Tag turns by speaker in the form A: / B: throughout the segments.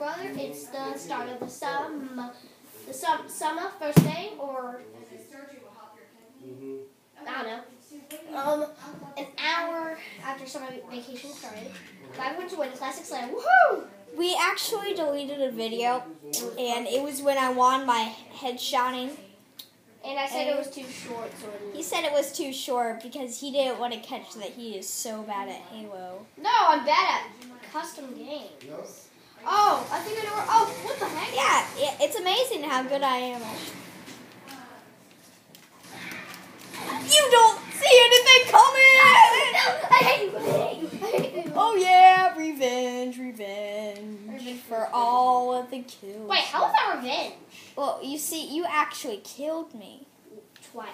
A: brother. It's the start of the summer, the sum, summer first day, or I don't know. Um, an hour after summer vacation started. I went to win Classic Slam. Woohoo!
B: We actually deleted a video, and it was when I won my headshotting.
A: And I said it was too short, so
B: He said it was too short because he didn't want to catch that he is so bad at Halo.
A: No, I'm bad at custom games. Oh, I think I know where. Oh, what the heck?
B: Yeah, it, it's amazing how good I am. You don't see anything coming!
A: I hate you. I hate you. I hate you.
B: Oh yeah, revenge, revenge
A: Revenge
B: for all of the kills.
A: Wait, how is that revenge?
B: Well, you see, you actually killed me
A: Twice.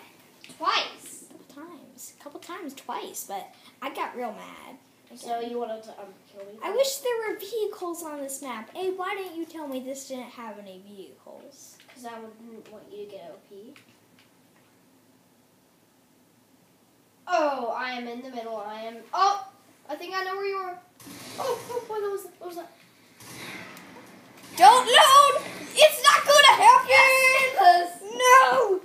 A: Twice.
B: a couple times, a couple times, twice, but I got real mad.
A: So you wanted to um, kill me?
B: I wish there were vehicles on this map. Hey, why didn't you tell me this didn't have any vehicles?
A: Because I wouldn't want you to get OP. Oh, I am in the middle. I am. Oh, I think I know where you are. Oh, oh, what was that? What was that?
B: Don't load! It's not gonna happen!
A: Yes!
B: No!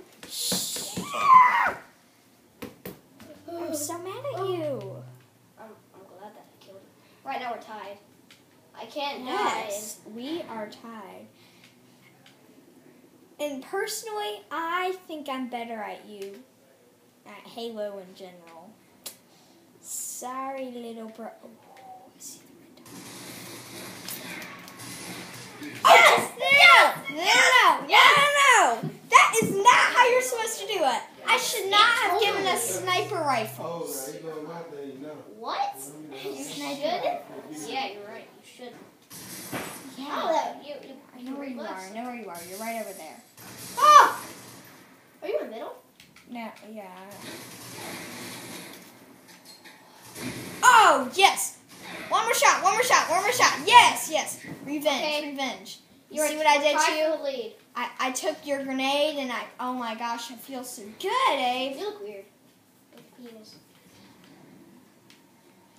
B: I'm so mad at you.
A: I'm, I'm glad that I killed him. Right now we're tied. I can't
B: Yes, we are tied. And personally, I think I'm better at you. At Halo in general. Sorry, little bro. Oh, I see the red dot.
A: Yes!
B: No, no, no, no, no! That is not how you're supposed to do it. I should not have given us sniper rifle.
C: Oh,
B: rifles.
C: there you go, my thing.
A: What? You should? Yeah, you're right. You should. Oh,
B: Yeah.
A: that you. you
B: I know where you are. I know where you are. You're right over there.
A: Oh! Are you in the middle?
B: No, yeah. Oh, yes! One more shot, one more shot, one more shot. Yes, yes. Revenge,
A: Okay.
B: revenge. You see what I did to you?
A: lead.
B: I, I took your grenade and I, oh my gosh, it feels so good, Abe.
A: You look weird. With penis.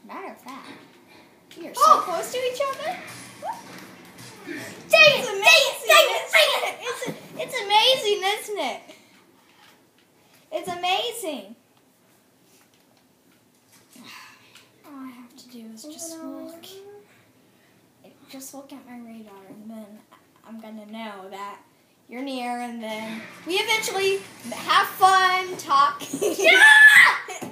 B: Matter of fact, we are oh, so
A: Oh.
B: close to each other.
A: Dang
B: It's amazing,
A: Dang it!
B: it? It's, it's amazing, isn't it? It's amazing. All I have to do is just look. Just look at my radar, and then I'm gonna know that you're near, and then we eventually have fun, talk. and then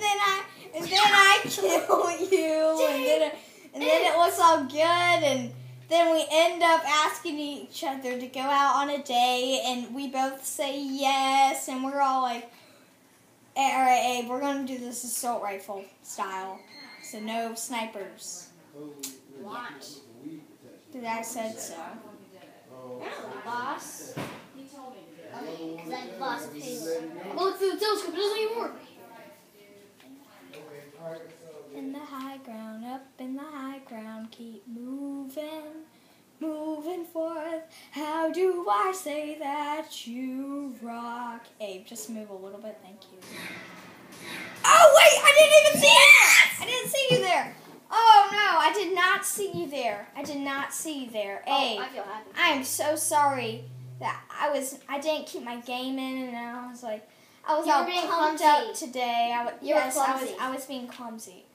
B: I, and then I kill you, and then, and then it looks all good, and then we end up asking each other to go out on a date, and we both say yes, and we're all like, "Eh, all right, Abe, we're gonna do this assault rifle style, so no snipers.
A: Why?
B: Because I said so.
A: You're not the boss. Because I'm the boss of Halo. Well, look through the telescope. It doesn't even work.
B: In the high ground, up in the high ground, keep moving, moving forth. How do I say that you rock? Abe, just move a little bit, thank you. Oh wait, I didn't even see you! I didn't see you there. Oh no, I did not see you there. I did not see you there.
A: Oh,
B: Abe,
A: I feel happy.
B: I am so sorry that I was I didn't keep my game in and I was like I was
A: You
B: all
A: being
B: pumped
A: clumsy.
B: up today. I w-
A: You were
B: yes, I was. I was being clumsy.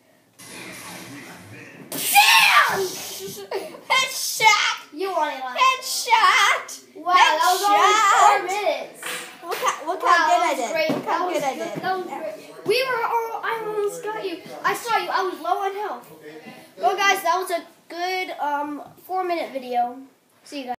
A: Damn!
B: Headshot!
A: You won it on.
B: Headshot!
A: Wow, that was
B: Headshot!
A: only four minutes.
B: Look how look
A: Wow,
B: how good I did.
A: Great.
B: Look how
A: that
B: good I did.
A: That was great. We were. Oh, I almost got you. I saw you. I was low on health. Well, guys, that was a good um four minute video. See you guys.